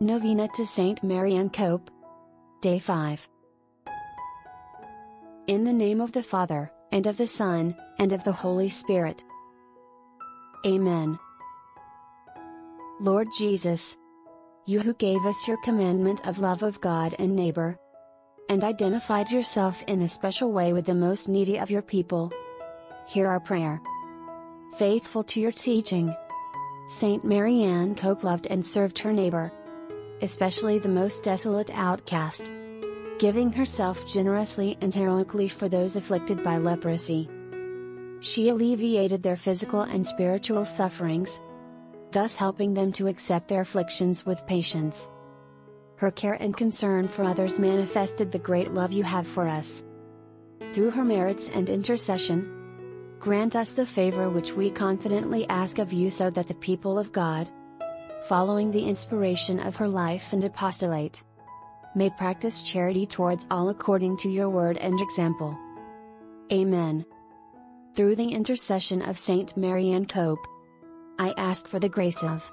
Novena to Saint Marianne Cope. Day 5. In the name of the Father, and of the Son, and of the Holy Spirit. Amen. Lord Jesus, you who gave us your commandment of love of God and neighbor, and identified yourself in a special way with the most needy of your people, hear our prayer. Faithful to your teaching, Saint Marianne Cope loved and served her neighbor, especially the most desolate outcast, giving herself generously and heroically for those afflicted by leprosy. She alleviated their physical and spiritual sufferings, thus helping them to accept their afflictions with patience. Her care and concern for others manifested the great love you have for us. Through her merits and intercession, grant us the favor which we confidently ask of you so that the people of God, following the inspiration of her life and apostolate, may practice charity towards all according to your word and example. Amen. Through the intercession of Saint Mary Marianne Cope, I ask for the grace of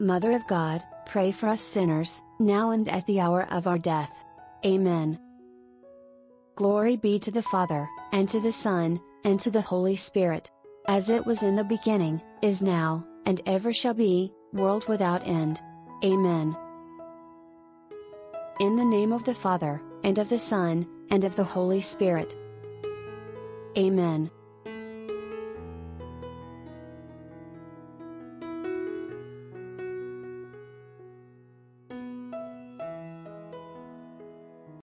Mother of God, pray for us sinners, now and at the hour of our death. Amen. Glory be to the Father, and to the Son, and to the Holy Spirit. As it was in the beginning, is now, and ever shall be, world without end. Amen. In the name of the Father, and of the Son, and of the Holy Spirit. Amen.